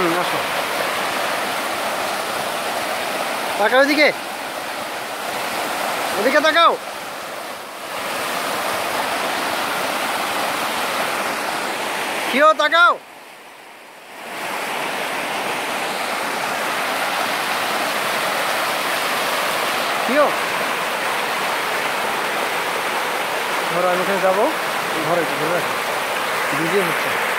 হুম, আসো। তাকাও ওদিকে ওদিকে তাকাও। কিও তাকাও। কেউ ধরো, আমি যাব। ঘরে ঘরে ভিডিও হচ্ছে।